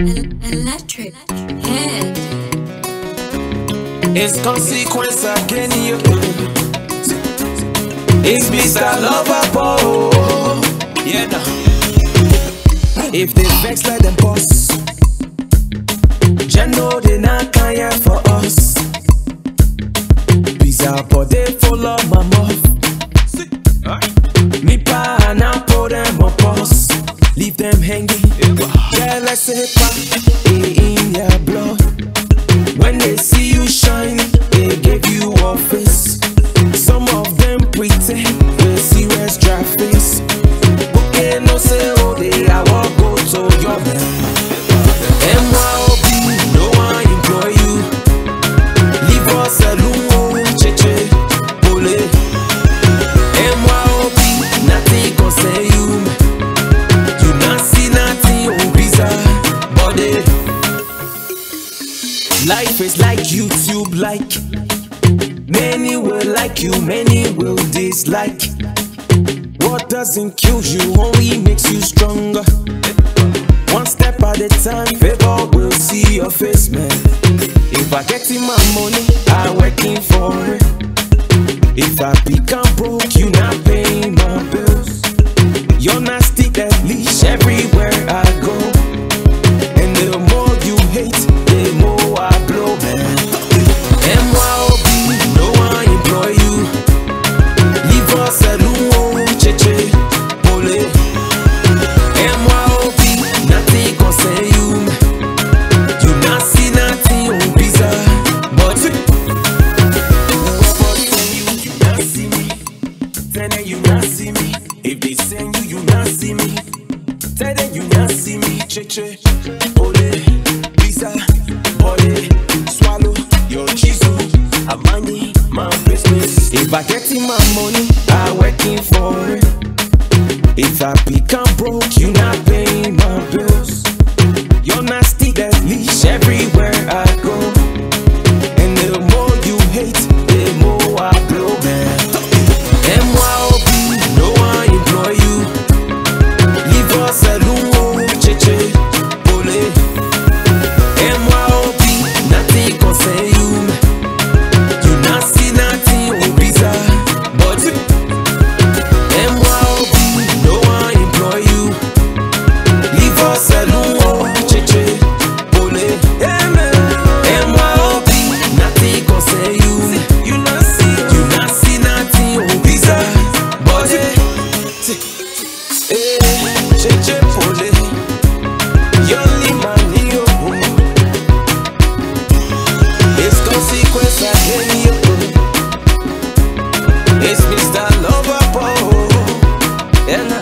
Electric head. It's consequence again, you. It's Mr. Lover Boy. Yeah, no. If they vex, let them boss. Jano, they not care for us. Pizza, but they Leave them hanging. Yeah, let's say pa in your blood. When they see you shine, Life is like YouTube, like many will like you, many will dislike. What doesn't kill you only makes you stronger. One step at a time, favor will see your face, man. If I get in my money, I working for it. If I become broke, you not paying my bills. See me. Che che, ole, pizza, ole, swallow your chisel. I'm minding my business. If I get in my money, I working for it. If I become broke, you not paying my bills. You're nasty, that leash everywhere It's that lover, oh, and